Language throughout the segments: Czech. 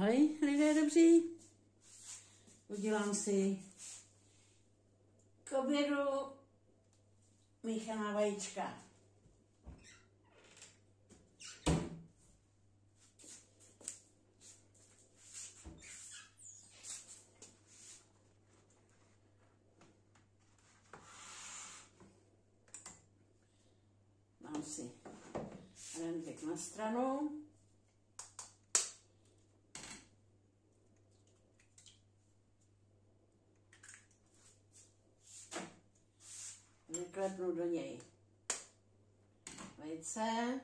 Ahoj, lidé dobří. Udělám si k obědu míchaná vajíčka. Dám si rentek na stranu. Vyklepnu do něj vejce.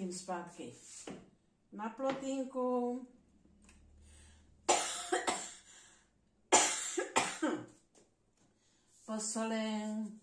Vrátím zpátky na plotínku. Posolím.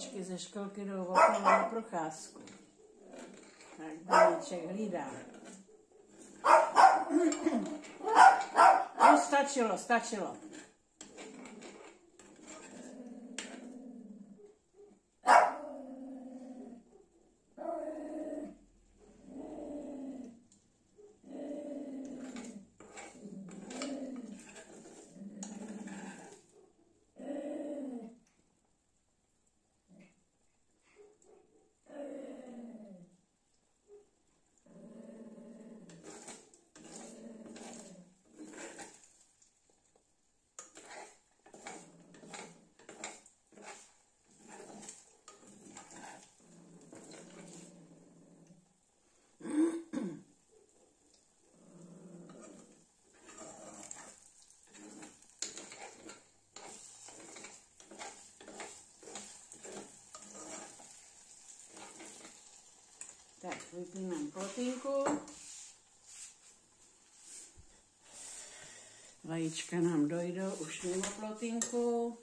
Dětičky ze školky jdou okolo na procházku. Tak Daníček hlídá. No, stačilo, stačilo. Tak, vypínám plotinku. Vajíčka nám dojdou už mimo plotinku.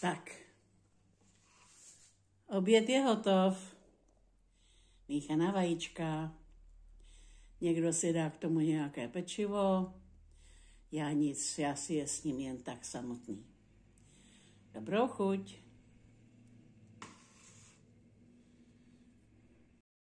Tak. Oběd je hotov. Míchaná vajíčka. Někdo si dá k tomu nějaké pečivo. Já nic, já si je s ním jen tak samotný. Dobrou chuť.